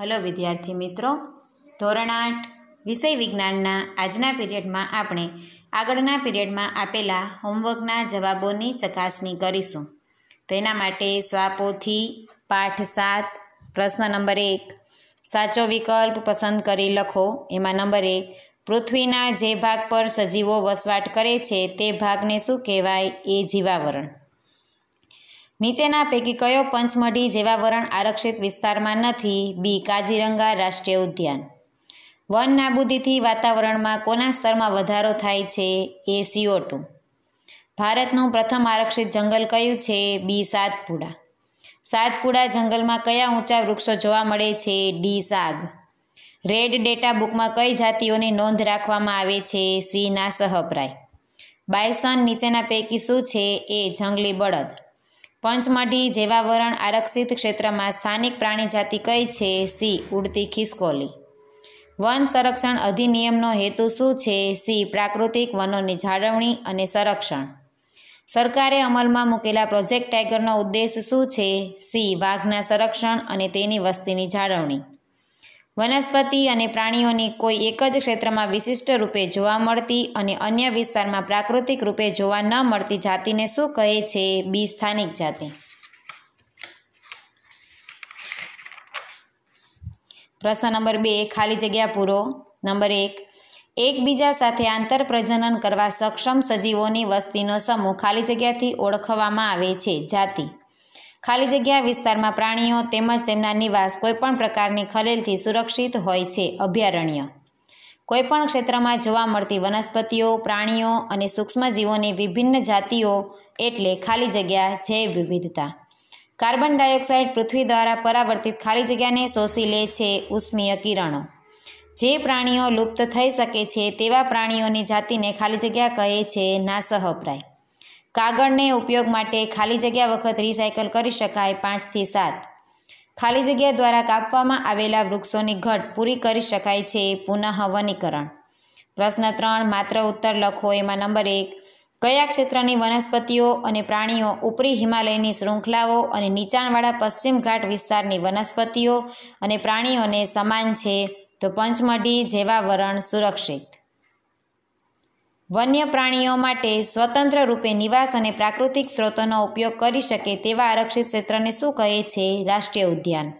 Hello વિદ્યાર્થી મિત્રો. ધોરણ આઠ, વિષય વિજ્ઞાનના આજના પીરિયડમાં આપણે આગળના પીરિયડમાં આપેલા હોમવર્કના જવાબોની ચકાસણી કરીશું. તેના માટે સ્વાપોથી પાઠ સાત, પ્રશ્ન નંબર એક, સાચો વિકલ્પ પસંદ કરી લખો. એમાં નંબર એક, પૃથ્વીના જે ભાગ પર સજીવો વસવાટ કરે છે તે ભાગને શું કહેવાય? એ જીવાવરણ. નીચેના પૈકી કયો પંચમઢી જેવા વરણ આરક્ષિત વિસ્તારમાં નથી? બી. કાજીરંગા રાષ્ટ્રીય ઉદ્યાન. વન નાબૂદીથી વાતાવરણમાં કોના સ્તરમાં વધારો થાય છે? એ. CO two. ભારતનું પ્રથમ આરક્ષિત જંગલ કયું છે? બી. સાતપુડા. સાતપુડા જંગલમાં કયા ઊંચા વૃક્ષો જોવા મળે છે? ડી. સાગ. રેડ ડેટા બુકમાં કઈ જાતિઓની નોંધ રાખવામાં આવે છે? સી. ના સહપ્રાય બાયસન નીચેના પૈકી શું છે? એ. જંગલી બળદ. પંચમઢી જેવાવરણ આરક્ષિત ક્ષેત્રમાં સ્થાનિક પ્રાણી જાતિ કઈ છે? સી. ઉડતી ખિસકોલી. વન સંરક્ષણ અધિનિયમનો હેતુ શું છે? સી. પ્રાકૃતિક વનોની જાળવણી અને સંરક્ષણ. સરકારે અમલમાં મૂકેલા પ્રોજેક્ટ ટાઈગરનો ઉદ્દેશ શું છે? સી. વાઘના સંરક્ષણ અને તેની વસ્તીની જાળવણી. વનસ્પતિ અને પ્રાણીઓની કોઈ એક જ ક્ષેત્રમાં વિશિષ્ટ રૂપે જોવા મળતી અને અન્ય વિસ્તારમાં પ્રાકૃતિક રૂપે જોવા ન મળતી જાતિને શું કહે છે? બી, સ્થાનિક જાતિ. પ્રશ્ન નંબર બે, ખાલી જગ્યા પૂરો. નંબર એક, એકબીજા સાથે આંતર પ્રજનન કરવા સક્ષમ સજીવોની વસ્તીનો સમૂહ ખાલી જગ્યાથી ઓળખવામાં આવે છે, જાતિ. ખાલી જગ્યા વિસ્તારમાં પ્રાણીઓ તેમજ તેમના નિવાસ કોઈપણ પ્રકારની ખલેલથી સુરક્ષિત હોય છે, અભયારણ્ય. કોઈપણ ક્ષેત્રમાં જોવા મળતી વનસ્પતિઓ, પ્રાણીઓ અને સૂક્ષ્મજીવોની વિભિન્ન જાતિઓ એટલે ખાલી જગ્યા જૈવ વિવિધતા. કાર્બન ડાયોક્સાઇડ પૃથ્વી દ્વારા પરાવર્તિત ખાલી જગ્યાને શોષી લે છે ઉષ્મીય કિરણો. જે પ્રાણીઓ લુપ્ત થઈ શકે છે તેવા પ્રાણીઓની જાતિને ખાલી જગ્યા કહે છે નાસહપ્રાય. કાગળને ઉપયોગ માટે ખાલી જગ્યા વખત રિસાયકલ કરી શકાય પાંચથી સાત. ખાલી જગ્યા દ્વારા કાપવામાં આવેલા વૃક્ષોની ઘટ પૂરી કરી શકાય છે. પુનઃ વનીકરણ પ્રશ્ન ત્રણ, માત્ર ઉત્તર લખો. એમાં નંબર એક, કયા ક્ષેત્રની વનસ્પતિઓ અને પ્રાણીઓ ઉપરી હિમાલયની શૃંખલાઓ અને નીચાણવાળા પશ્ચિમ ઘાટ વિસ્તારની વનસ્પતિઓ અને પ્રાણીઓને સમાન છે? તો પંચમઢી, જેવા વરણ સુરક્ષિત. વન્ય પ્રાણીઓ માટે સ્વતંત્ર રૂપે નિવાસ અને પ્રાકૃતિક સ્ત્રોતોનો ઉપયોગ કરી શકે તેવા આરક્ષિત ક્ષેત્રને શું કહે છે રાષ્ટ્રીય ઉદ્યાન?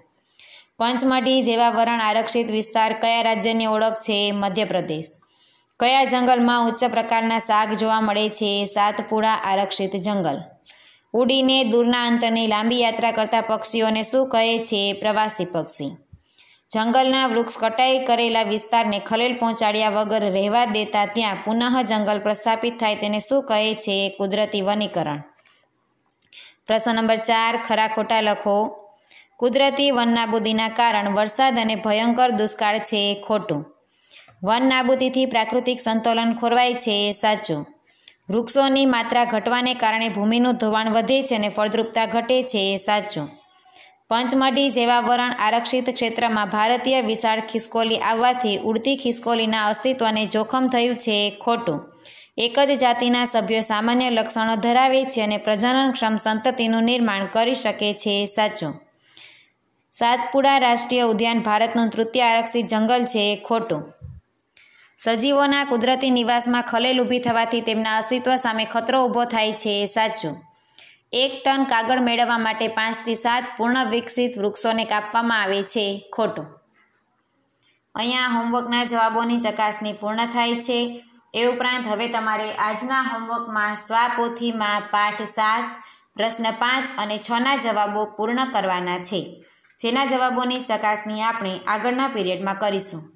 પંચમઢી જેવા વરણ આરક્ષિત વિસ્તાર કયા રાજ્યની ઓળખ છે? મધ્યપ્રદેશ. કયા જંગલમાં ઉચ્ચ પ્રકારના શાક જોવા મળે છે? સાતપુડા આરક્ષિત જંગલ. ઉડીને દૂરના અંતરની લાંબી યાત્રા કરતા પક્ષીઓને શું કહે છે પ્રવાસી પક્ષી? જંગલના વૃક્ષ કટાઈ કરેલા વિસ્તારને ખલેલ પહોંચાડ્યા વગર રહેવા દેતા ત્યાં પુનઃ જંગલ પ્રસ્થાપિત થાય તેને શું કહે છે કુદરતી વનીકરણ? પ્રશ્ન નંબર ચાર, ખરા ખોટા લખો. કુદરતી વન નાબૂદીના કારણ વરસાદ અને ભયંકર દુષ્કાળ છે ખોટું. વન નાબૂદીથી પ્રાકૃતિક સંતુલન ખોરવાય છે સાચું. વૃક્ષોની માત્રા ઘટવાને કારણે ભૂમિનું ધોવાણ વધે છે અને ફળદ્રુપતા ઘટે છે સાચું. પંચમઢી જેવા વરણ આરક્ષિત ક્ષેત્રમાં ભારતીય વિશાળ ખિસકોલી આવવાથી ઉડતી ખિસકોલીના અસ્તિત્વને જોખમ થયું છે ખોટું. એક જ જાતિના સભ્યો સામાન્ય લક્ષણો ધરાવે છે અને પ્રજનનક્ષમ સંતતિનું નિર્માણ કરી શકે છે સાચું. સાતપુડા રાષ્ટ્રીય ઉદ્યાન ભારતનું તૃતીય આરક્ષિત જંગલ છે ખોટું. સજીવોના કુદરતી નિવાસમાં ખલેલ ઊભી થવાથી તેમના અસ્તિત્વ સામે ખતરો ઊભો થાય છે સાચું. એક ટન કાગળ મેળવવા માટે પાંચથી સાત પૂર્ણ વિકસિત વૃક્ષોને કાપવામાં આવે છે, ખોટું. અહીંયા હોમવર્કના જવાબોની ચકાસણી પૂર્ણ થાય છે. એ ઉપરાંત હવે તમારે આજના હોમવર્કમાં સ્વાપોથીમાં પાઠ સાત, પ્રશ્ન પાંચ અને છના જવાબો પૂર્ણ કરવાના છે. જેના જવાબોની ચકાસણી આપણે આગળના પીરિયડમાં કરીશું.